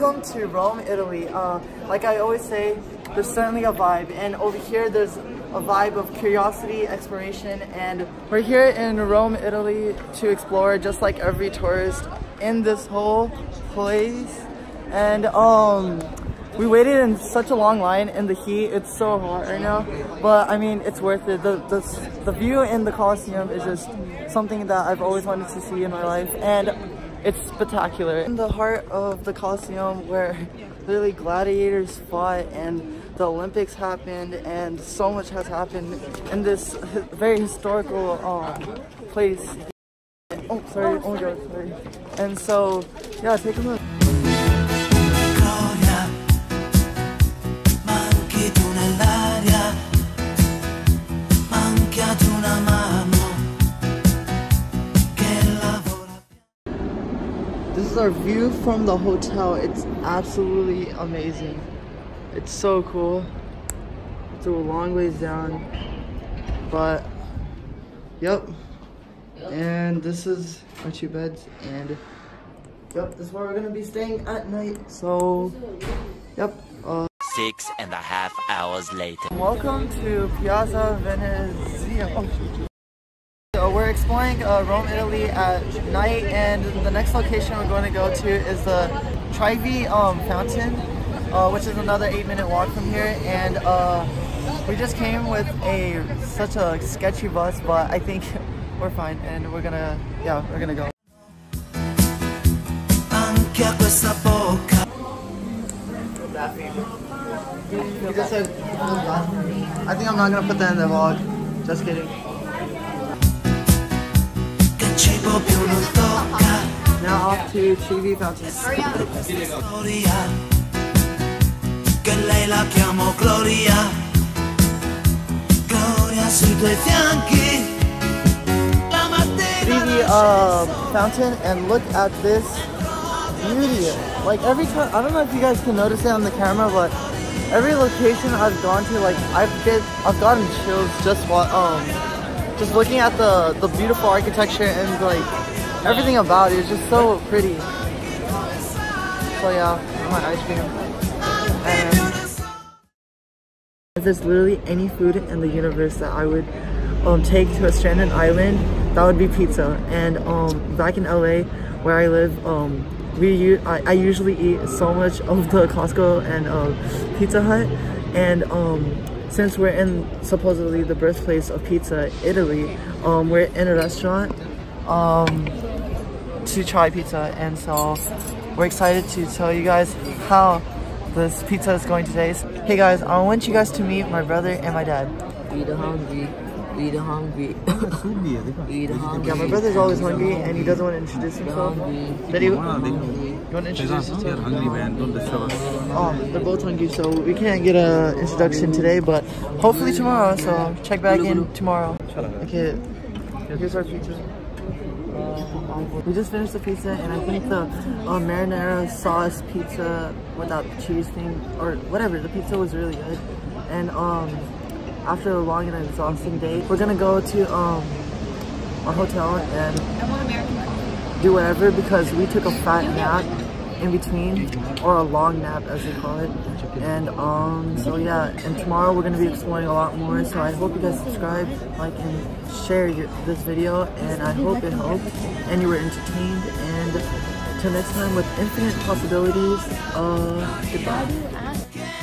welcome to Rome, Italy. Uh, like I always say, there's certainly a vibe, and over here there's a vibe of curiosity, exploration, and we're here in Rome, Italy to explore just like every tourist in this whole place. And um, we waited in such a long line in the heat. It's so hot right now, but I mean, it's worth it. The, the, the view in the Colosseum is just something that I've always wanted to see in my life. And it's spectacular. In the heart of the Colosseum where literally gladiators fought and the Olympics happened and so much has happened in this very historical um, place. Oh, sorry, oh my god, sorry. And so, yeah, take a look. Is our view from the hotel. It's absolutely amazing. It's so cool. It's a long ways down. But, yep. And this is our two beds. And, yep, this is where we're going to be staying at night. So, yep. Uh, Six and a half hours later. welcome to Piazza Venezia. Oh, so we're exploring uh, Rome, Italy at night, and the next location we're going to go to is the Trevi um, Fountain, uh, which is another eight-minute walk from here. And uh, we just came with a such a sketchy bus, but I think we're fine, and we're gonna, yeah, we're gonna go. anche a questa bocca You just said, I think I'm not gonna put that in the vlog. Just kidding. Now off to Trevi Fountain. Gloria che lei la chiamo Gloria Gloria sui tuoi fianchi la mattina uh, Fountain, and look at this beauty. Like every time, I don't know if you guys can notice it on the camera, but every location I've gone to, like I've get, I've gotten chills just what, um, just looking at the the beautiful architecture and like everything about. It's just so pretty. So yeah, my ice cream. And if there's literally any food in the universe that I would um, take to a stranded island, that would be pizza. And um, back in LA, where I live, um, we I usually eat so much of the Costco and uh, Pizza Hut. And um, since we're in supposedly the birthplace of pizza, Italy, um, we're in a restaurant um, to try pizza. And so we're excited to tell you guys how this pizza is going to taste. Hey guys, I want you guys to meet my brother and my dad. We the hungry. We the hungry. we the hungry. Yeah, my brother's always hungry and he doesn't want to introduce himself. hungry. Daddy, you hungry. want to introduce yourself? hungry man, don't disturb us. Oh, they're both hungry, so we can't get an introduction today, but hopefully tomorrow. So check back in tomorrow. Okay, here's our pizza. We just finished the pizza, and I think the uh, marinara sauce pizza without the cheese thing or whatever, the pizza was really good. And um, after a long and exhausting day, we're gonna go to um our hotel and do whatever because we took a fat nap in between or a long nap as they call it. And um so yeah and tomorrow we're gonna be exploring a lot more so i hope you guys subscribe like and share your, this video and i hope it helped and you were entertained and till next time with infinite possibilities uh goodbye